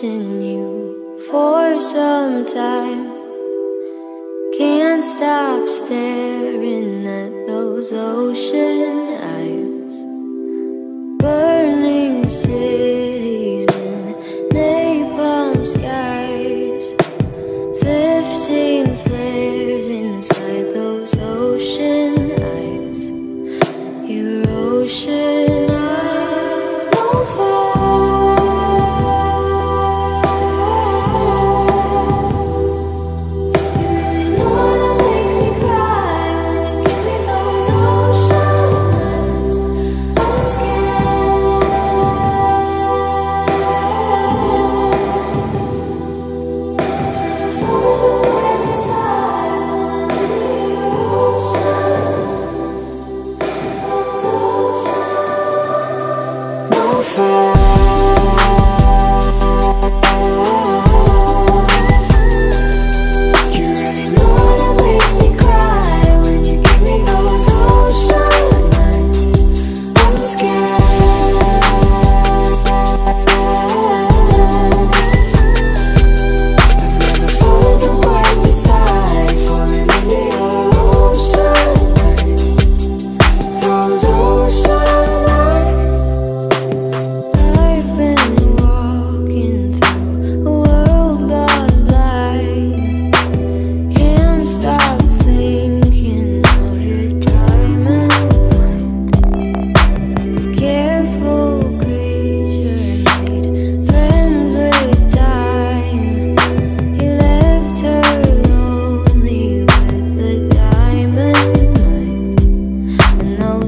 watching you for some time. Can't stop staring at those ocean eyes. Burning city. for